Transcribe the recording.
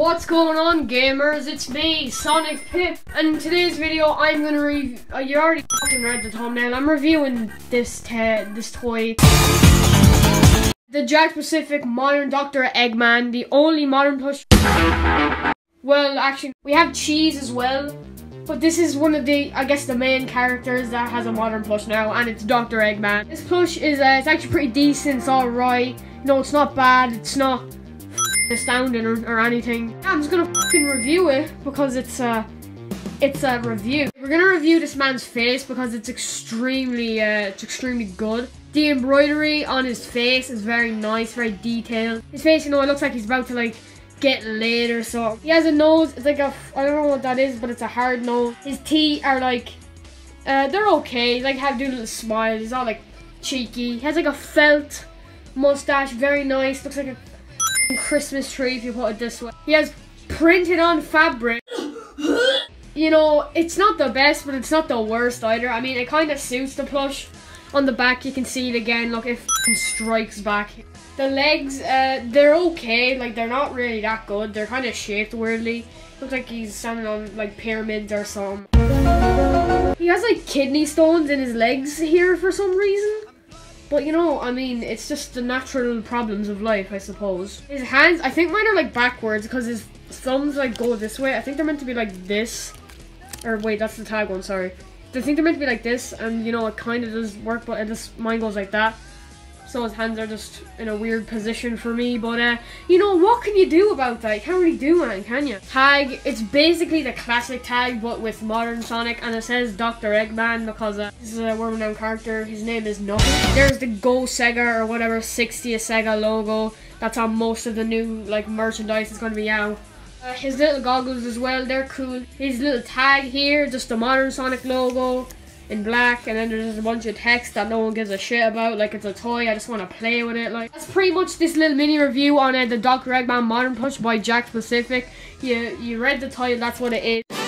What's going on gamers? It's me, Sonic Pip, and in today's video I'm gonna review, uh, you already fucking read the thumbnail, I'm reviewing this this toy. The Jakks Pacific Modern Dr. Eggman, the only modern plush. Well, actually, we have Cheese as well, but this is one of the, I guess, the main characters that has a modern plush now, and it's Dr. Eggman. This plush is, uh, it's actually pretty decent, it's alright. No, it's not bad, it's not astounding or, or anything. I'm just gonna fucking review it because it's a, it's a review. We're gonna review this man's face because it's extremely, uh, it's extremely good. The embroidery on his face is very nice, very detailed. His face, you know, it looks like he's about to like get laid or so. He has a nose, it's like a, I don't know what that is, but it's a hard nose. His teeth are like, uh, they're okay. Like have do little smiles. He's all like cheeky. He has like a felt mustache, very nice. Looks like a Christmas tree if you put it this way. He has printed on fabric. you know, it's not the best, but it's not the worst either. I mean, it kind of suits the plush. On the back, you can see it again. Look, it strikes back. The legs, uh, they're okay. Like, they're not really that good. They're kind of shaped weirdly. Looks like he's standing on, like, pyramids or something. He has, like, kidney stones in his legs here for some reason. But you know, I mean, it's just the natural problems of life, I suppose. His hands, I think mine are like backwards because his thumbs like go this way. I think they're meant to be like this. Or wait, that's the tag one, sorry. I think they're meant to be like this, and you know, it kind of does work, but it just, mine goes like that so his hands are just in a weird position for me. But, uh, you know, what can you do about that? You can't really do anything, can you? Tag, it's basically the classic tag, but with modern Sonic, and it says Dr. Eggman because uh, this is a world-renowned character. His name is Knuckles. There's the Go Sega or whatever 60th Sega logo. That's on most of the new, like, merchandise that's going to be out. Uh, his little goggles as well, they're cool. His little tag here, just the modern Sonic logo in black and then there's a bunch of text that no one gives a shit about like it's a toy I just want to play with it like that's pretty much this little mini review on uh, the Dr. Eggman Modern Plush by Jakks Pacific you you read the title that's what it is